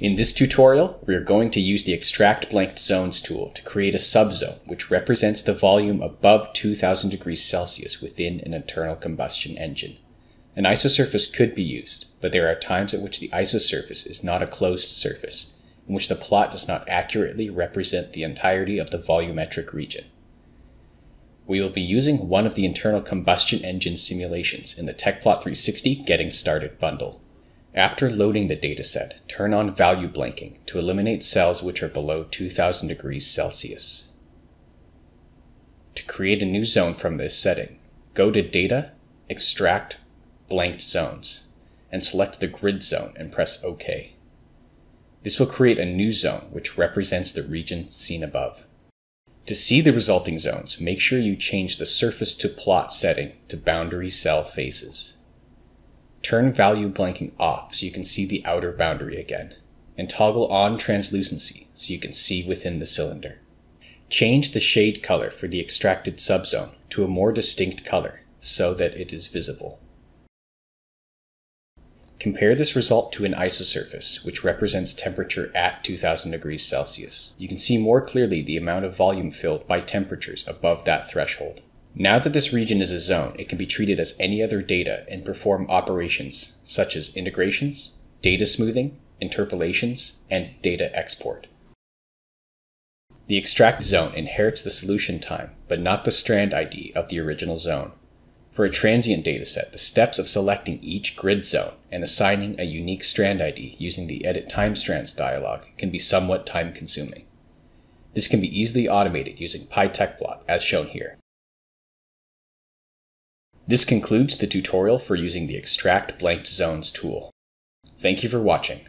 In this tutorial, we are going to use the Extract Blanked Zones tool to create a subzone which represents the volume above 2000 degrees Celsius within an internal combustion engine. An isosurface could be used, but there are times at which the isosurface is not a closed surface, in which the plot does not accurately represent the entirety of the volumetric region. We will be using one of the internal combustion engine simulations in the Tecplot 360 Getting Started bundle. After loading the dataset, turn on value blanking to eliminate cells which are below 2000 degrees Celsius. To create a new zone from this setting, go to Data, Extract, Blanked Zones, and select the grid zone and press OK. This will create a new zone which represents the region seen above. To see the resulting zones, make sure you change the Surface to Plot setting to Boundary Cell Faces. Turn value blanking off so you can see the outer boundary again, and toggle on translucency so you can see within the cylinder. Change the shade color for the extracted subzone to a more distinct color so that it is visible. Compare this result to an isosurface, which represents temperature at 2000 degrees Celsius. You can see more clearly the amount of volume filled by temperatures above that threshold. Now that this region is a zone, it can be treated as any other data and perform operations such as integrations, data smoothing, interpolations, and data export. The extract zone inherits the solution time, but not the strand ID of the original zone. For a transient dataset, the steps of selecting each grid zone and assigning a unique strand ID using the Edit Time Strands dialog can be somewhat time consuming. This can be easily automated using PyTecplot as shown here. This concludes the tutorial for using the Extract Blanked Zones tool. Thank you for watching.